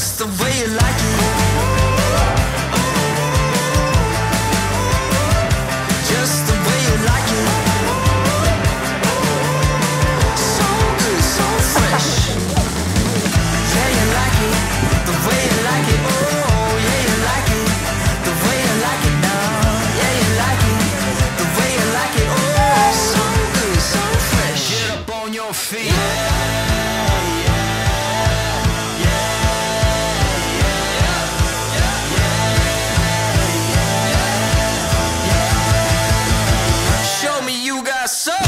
just the way you like Yes, sir!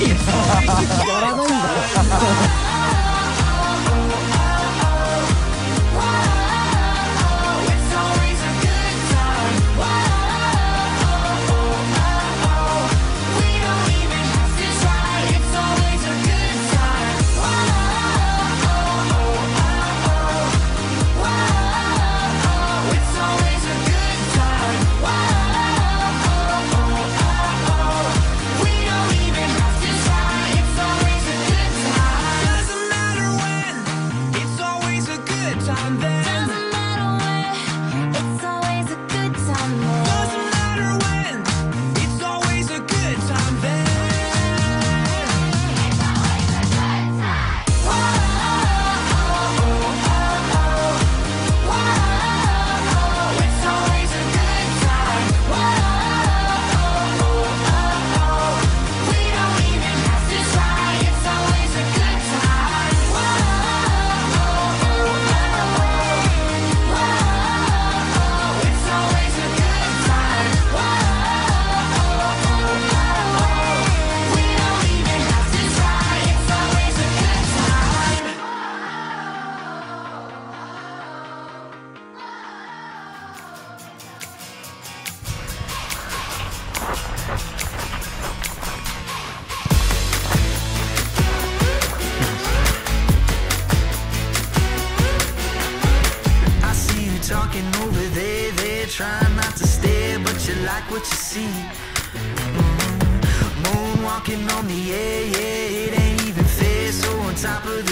ないよ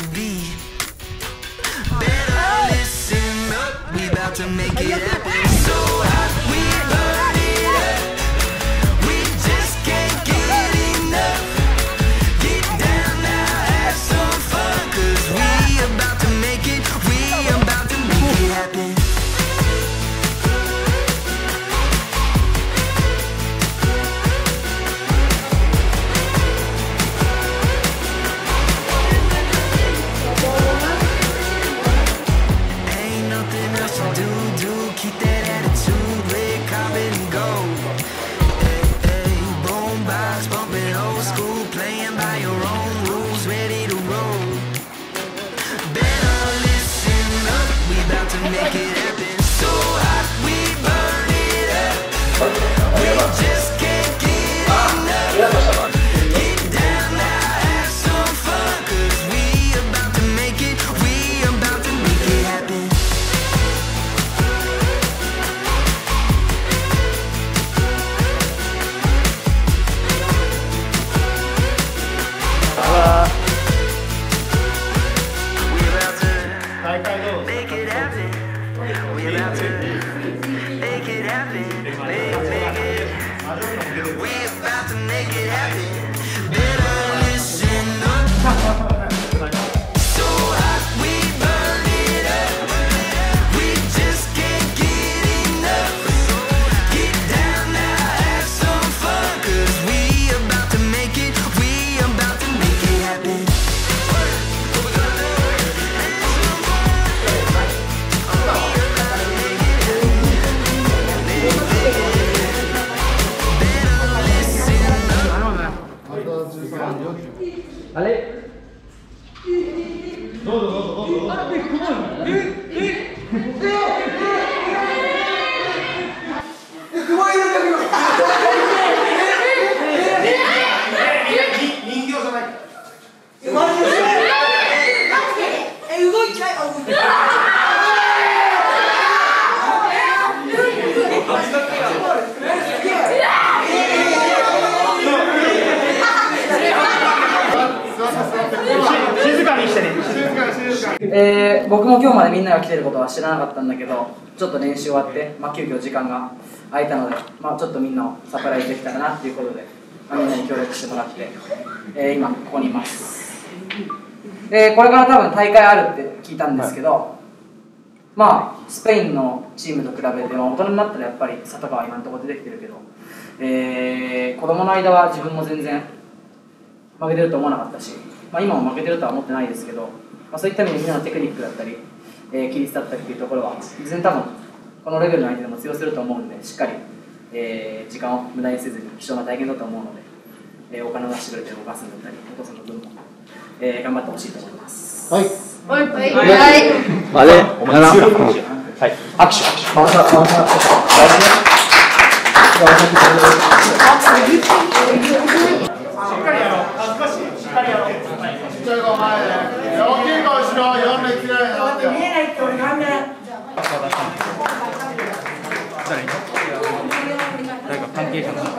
to be. Better listen up, we about to make it happen. 知らなかったんだけどちょっと練習終わって、まあ、急遽時間が空いたので、まあ、ちょっとみんなをサプライズできたらなっていうことで、まあ、みんなに協力してもらって、えー今ここにいます、えーこれから多分大会あるって聞いたんですけど、まあスペインのチームと比べて、まあ、大人になったらやっぱり佐藤は今のところ出てきてるけど、えー子供の間は自分も全然負けてると思わなかったし、まあ、今も負けてるとは思ってないですけど、まあ、そういった意味でみんなのテクニックだったり、えー、規律だったりっていうところは全然多分このレベルの相手でも通用すると思うんでしっかり、えー時間を無駄にせずに貴重な体験だと思うので、えーお金を出してくれてるお母さんだったりお父さんの分も、えー頑張ってほしいと思います。はい。はい。はい。あれ7はい、握手、握手。Gracias.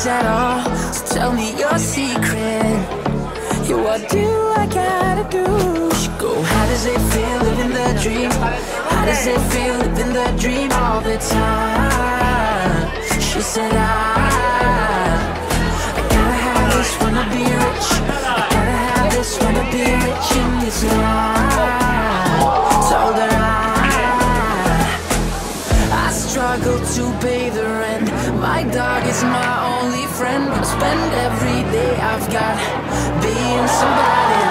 Worries at all. So tell me your secret. Yeah, what do I gotta do? Go, how does it feel living the dream? How does it feel living the dream all the time? She said, I, I gotta have this, wanna be rich. I gotta have this, wanna be rich in this life. Told her I, I struggle to pay the rent. My dog is my only I spend every day I've got. Being somebody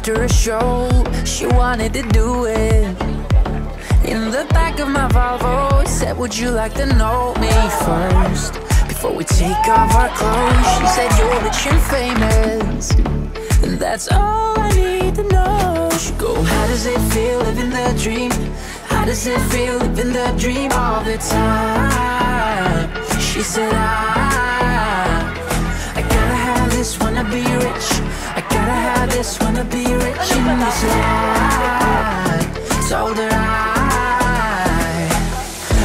after a show. She wanted to do it in the back of my Volvo. Said, Would you like to know me first before we take off our clothes? She said, You're rich and famous. And that's all I need to know. She go, how does it feel living the dream? How does it feel living the dream all the time? She said, I, I gotta have this, wanna be rich. I gotta have this, wanna be rich in this life. Told her I,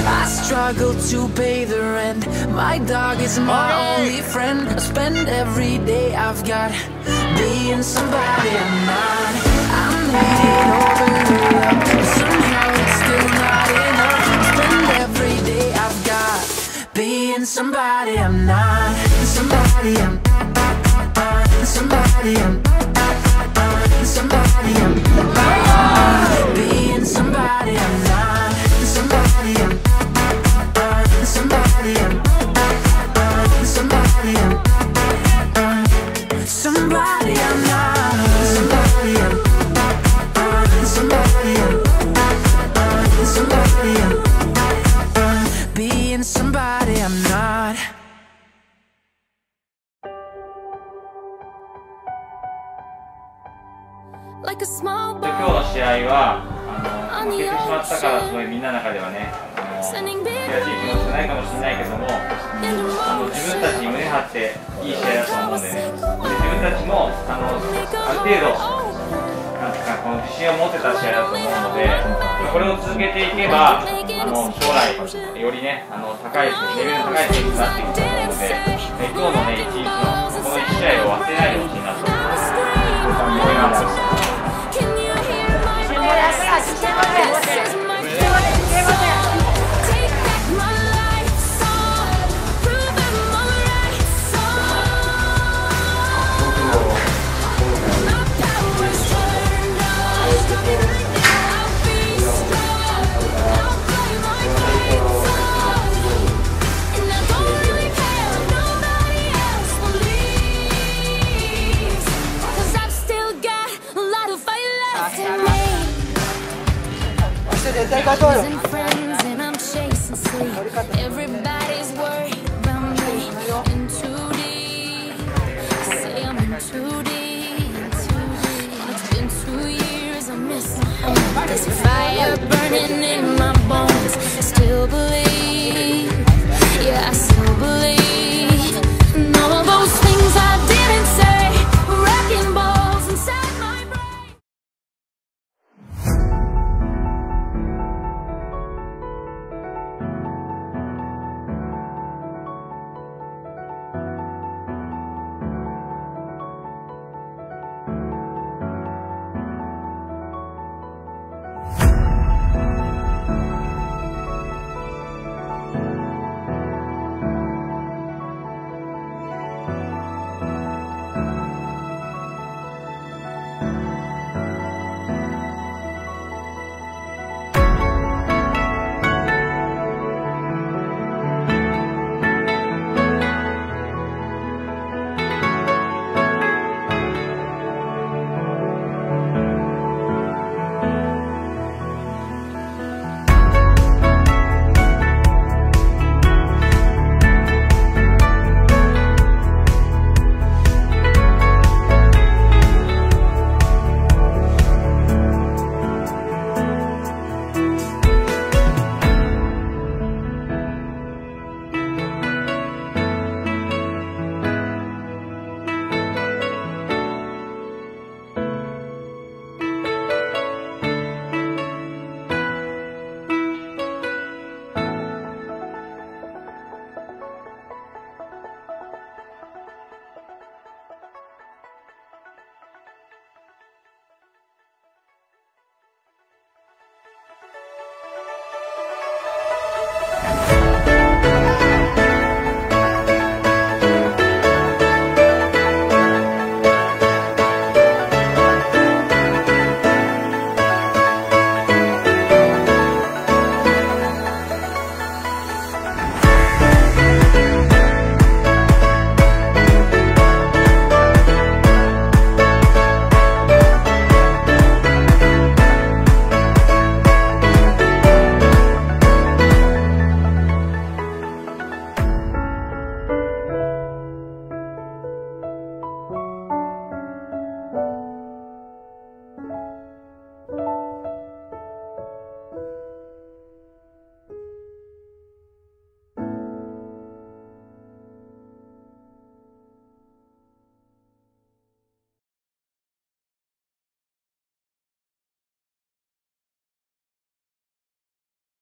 I struggle to pay the rent. My dog is my only friend. I spend every day I've got being somebody I'm not. I made it all the but somehow it's still not enough. I spend every day I've got being somebody I'm not. Somebody I'm. Somebody I'm. Got